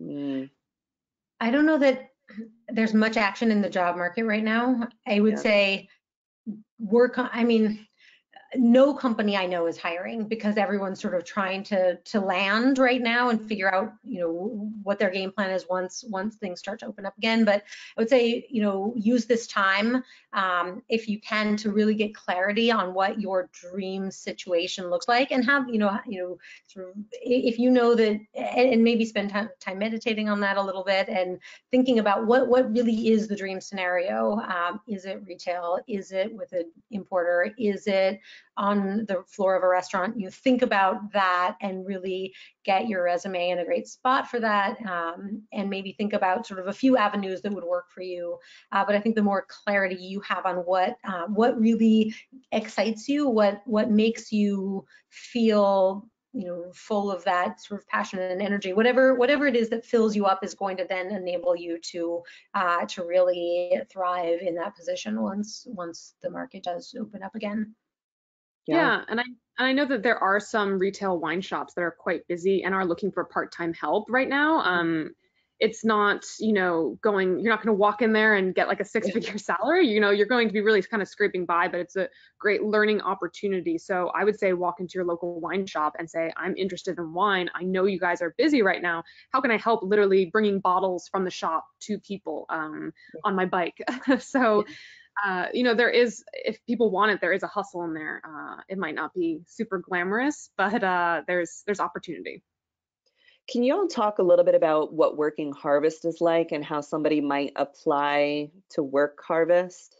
Mm, I don't know that there's much action in the job market right now. I would Yeah. say work, on- I mean, no company I know is hiring because everyone's sort of trying to to land right now and figure out, you know, what their game plan is once once things start to open up again. But I would say, you know, use this time um, if you can to really get clarity on what your dream situation looks like and have, you know, you know, sort of if you know that and, maybe spend time, time meditating on that a little bit and thinking about what what really is the dream scenario. Um, is it retail? Is it with an importer? Is it on the floor of a restaurant? You think about that and really get your resume in a great spot for that, um, and maybe think about sort of a few avenues that would work for you. Uh, but I think the more clarity you have on what uh, what really excites you, what what makes you feel you know, full of that sort of passion and energy. Whatever whatever it is that fills you up is going to then enable you to uh, to really thrive in that position once once the market does open up again. Yeah. yeah, and I and I know that there are some retail wine shops that are quite busy and are looking for part-time help right now. Um, it's not, you know, going, you're not going to walk in there and get like a six figure salary. You know, you're going to be really kind of scraping by, but it's a great learning opportunity. So I would say walk into your local wine shop and say, I'm interested in wine. I know you guys are busy right now. How can I help literally bringing bottles from the shop to people um, on my bike? (laughs) so, uh, you know, there is, if people want it, there is a hustle in there. Uh, it might not be super glamorous, but uh, there's there's opportunity. Can you all talk a little bit about what working harvest is like and how somebody might apply to work harvest?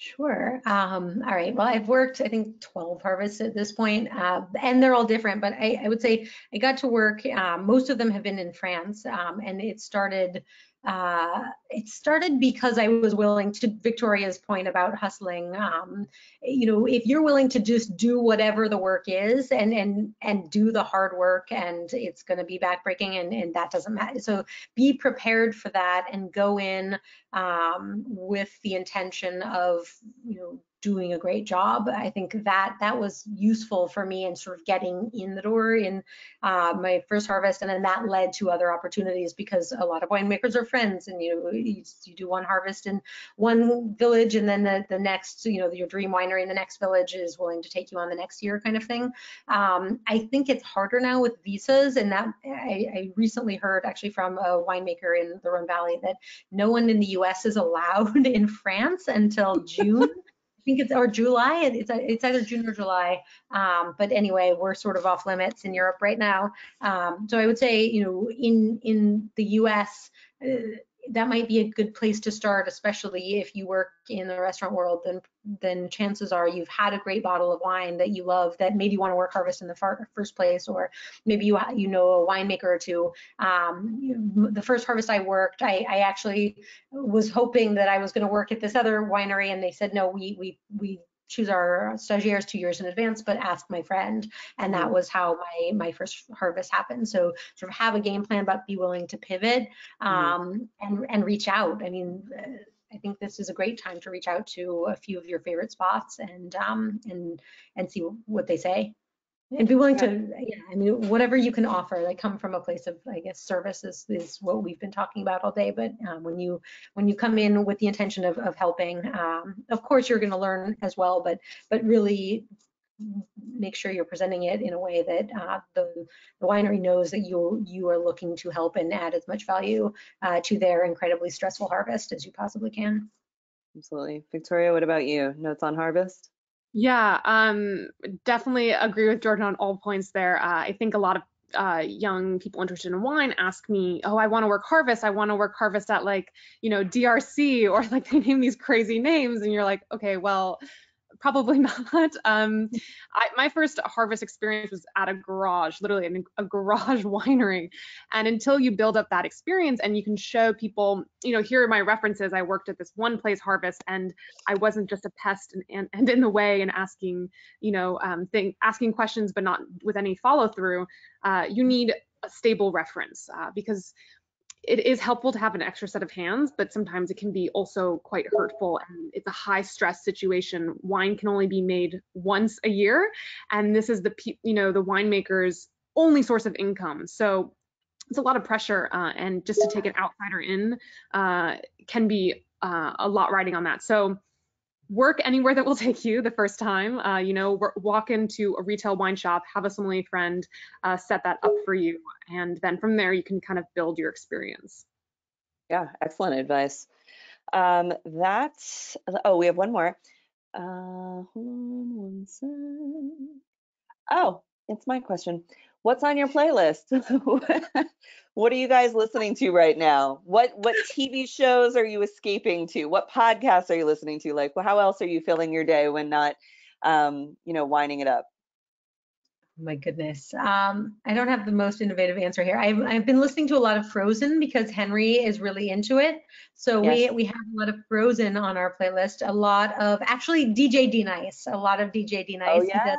Sure. Um, all right. Well, I've worked, I think, 12 harvests at this point, uh, and they're all different. But I, I, would say I got to work. Uh, most of them have been in France, um, and it started uh, it started because I was willing to Victoria's point about hustling. Um, you know, if you're willing to just do whatever the work is and and and do the hard work, and it's going to be backbreaking, and and that doesn't matter. So be prepared for that and go in um, with the intention of you know doing a great job. I think that that was useful for me in sort of getting in the door in uh, my first harvest, and then that led to other opportunities because a lot of winemakers are friends, and you you, you do one harvest in one village, and then the the next, you know, your dream winery in the next village is willing to take you on the next year, kind of thing. Um, I think it's harder now with visas, and that I, I recently heard actually from a winemaker in the Rhone Valley that no one in the U.S. is allowed (laughs) in France until (laughs) June think it's or July. It's it's either June or July. Um, but anyway, we're sort of off limits in Europe right now. Um, so I would say, you know, in in the U.S. Uh, that might be a good place to start, especially if you work in the restaurant world. Then, then chances are you've had a great bottle of wine that you love that maybe you want to work harvest in the far, first place, or maybe you you know a winemaker or two. Um, you, the first harvest I worked, I, I actually was hoping that I was going to work at this other winery, and they said no, we we we choose our stagiaires two years in advance, but ask my friend. And that mm. was how my my first harvest happened. So sort of have a game plan, but be willing to pivot mm. um, and and reach out. I mean. Uh, I think this is a great time to reach out to a few of your favorite spots and um, and and see what they say and be willing to yeah. i mean whatever you can offer like come from a place of i guess service is, is what we've been talking about all day but um, when you when you come in with the intention of, of helping um, of course you're going to learn as well but but really make sure you're presenting it in a way that uh, the, the winery knows that you you are looking to help and add as much value uh, to their incredibly stressful harvest as you possibly can. Absolutely. Victoria what about you? Notes on harvest yeah, um, definitely agree with Jordan on all points there. Uh, I think a lot of uh, young people interested in wine ask me, "Oh, I want to work harvest. I want to work harvest at like, you know, DRC (laughs) or like they name these crazy names." And you're like, "Okay, well, probably (laughs) not. Um, I, my first harvest experience was at a garage, literally in a garage (laughs) winery. And until you build up that experience and you can show people, you know, here are my references. I worked at this one place harvest and I wasn't just a pest and, and, and in the way and asking, you know, um, thing, asking questions, but not with any follow through. Uh, you need a stable reference uh, because it is helpful to have an extra set of hands, but sometimes it can be also quite hurtful and it's a high stress situation. Wine can only be made once a year, and this is the you know the winemaker's only source of income. So it's a lot of pressure, uh, and just to take an outsider in uh, can be uh, a lot riding on that. So work anywhere that will take you the first time. Uh, you know, walk into a retail wine shop, have a sommelier friend uh, set that up for you, and then from there you can kind of build your experience. Yeah, excellent advice. Um, that's oh, we have one more. Uh, one Oh, it's my question. What's on your playlist? (laughs) what are you guys listening to right now? What what TV shows are you escaping to? What podcasts are you listening to? Like, how else are you filling your day when not, um, you know, winding it up? Oh my goodness. Um, I don't have the most innovative answer here. I've, I've been listening to a lot of Frozen because Henry is really into it. So Yes. we, we have a lot of Frozen on our playlist. A lot of, actually DJ D Nice, a lot of DJ D Nice. Oh yeah.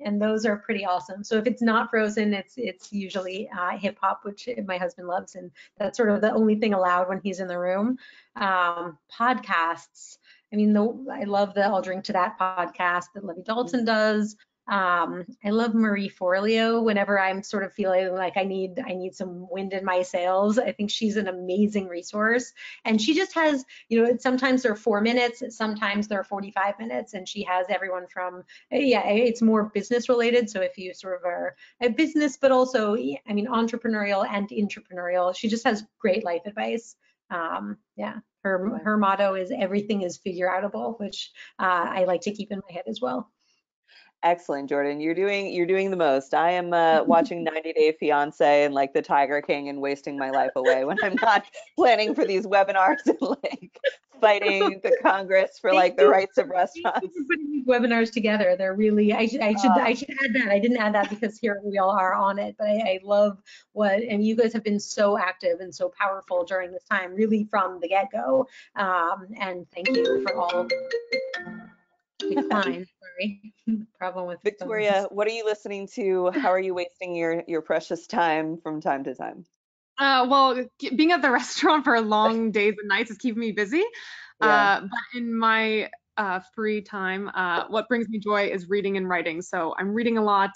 And those are pretty awesome. So if it's not Frozen, it's it's usually uh, hip hop, which my husband loves, and that's sort of the only thing allowed when he's in the room. Um, podcasts. I mean, the, I love the I'll Drink to That podcast that Levi Dalton does. Um, I love Marie Forleo whenever I'm sort of feeling like I need I need some wind in my sails. I think she's an amazing resource. And she just has, you know, sometimes they're four minutes, sometimes they're 45 minutes, and she has everyone from yeah, it's more business related. So if you sort of are a business, but also I mean entrepreneurial and entrepreneurial, she just has great life advice. Um, yeah, her her motto is everything is figure outable, which uh, I like to keep in my head as well. Excellent, Jordan. You're doing you're doing the most. I am uh, (laughs) watching 90 Day Fiance and like the Tiger King and wasting my life away when I'm not planning for these webinars (laughs) and like fighting the Congress for like the rights of restaurants. for putting these webinars together. They're really, I should, I should, I should add that. I didn't add that because here we all are on it, but I, I love what, and you guys have been so active and so powerful during this time, really from the get-go. Um, and thank you for all. (laughs) Decline, sorry. (laughs) Problem with. phones. Victoria, what are you listening to? How are you wasting your your precious time from time to time? Uh, well, being at the (laughs) restaurant for long (laughs) days and nights is keeping me busy. Yeah. Uh, but in my uh, free time, uh, what brings me joy is reading and writing. So I'm reading a lot.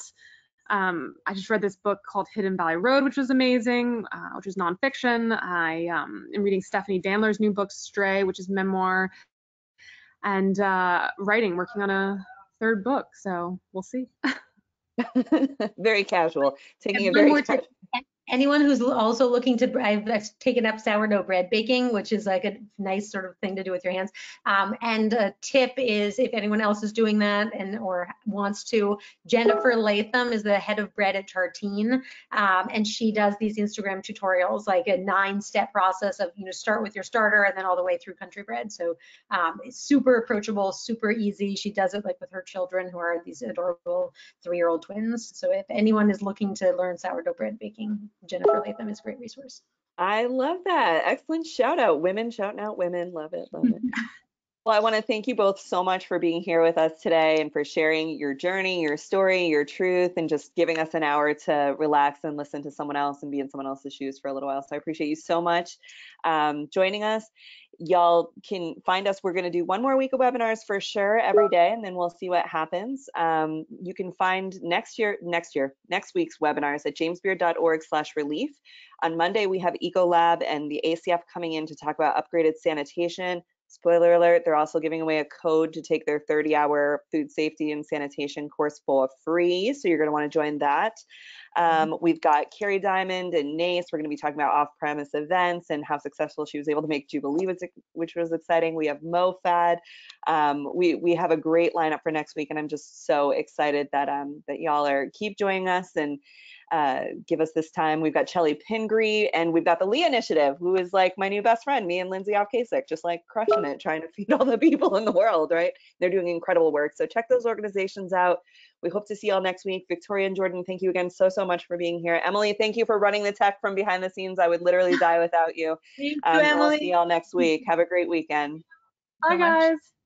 Um, I just read this book called Hidden Valley Road, which was amazing, uh, which is nonfiction. I um, am reading Stephanie Danler's new book, Stray, which is memoir, and uh, writing, working on a third book. So we'll see. (laughs) very casual, taking a very tip. Anyone who's also looking to, I've, I've taken up sourdough bread baking, which is like a nice sort of thing to do with your hands. Um, and a tip is if anyone else is doing that and or wants to, Jennifer Latham is the head of bread at Tartine, um, and she does these Instagram tutorials, like a nine-step process of you know start with your starter and then all the way through country bread. So um, it's super approachable, super easy. She does it like with her children who are these adorable three-year-old twins. So if anyone is looking to learn sourdough bread baking, Jennifer Latham is a great resource. I love that. Excellent shout out. Women shouting out women. Love it. Love it. (laughs) Well, I want to thank you both so much for being here with us today and for sharing your journey, your story, your truth, and just giving us an hour to relax and listen to someone else and be in someone else's shoes for a little while. So I appreciate you so much um, joining us. Y'all can find us. We're going to do one more week of webinars for sure every day, and then we'll see what happens. Um, you can find next year, next year, next week's webinars at jamesbeard.org/relief. On Monday, we have Ecolab and the ACF coming in to talk about upgraded sanitation. Spoiler alert, they're also giving away a code to take their 30 hour food safety and sanitation course for free. So you're going to want to join that. Um, we've got Carrie Diamond and Nace. We're going to be talking about off premise events and how successful she was able to make Jubilee, which, which was exciting. We have MoFad. Um, we, we have a great lineup for next week, and I'm just so excited that, um, that y'all are keep joining us and uh, give us this time. We've got Chellie Pingree and we've got the Lee Initiative, who is like my new best friend, me and Lindsey Ofcacek, just like crushing it, trying to (laughs) feed all the people in the world, right? They're doing incredible work. So check those organizations out. We hope to see y'all next week. Victoria and Jordan, thank you again so, so much for being here. Emily, thank you for running the tech from behind the scenes. I would literally (laughs) die without you. Thank you, Um, and we'll Emily. see y'all next (laughs) week. Have a great weekend. Bye, much. guys.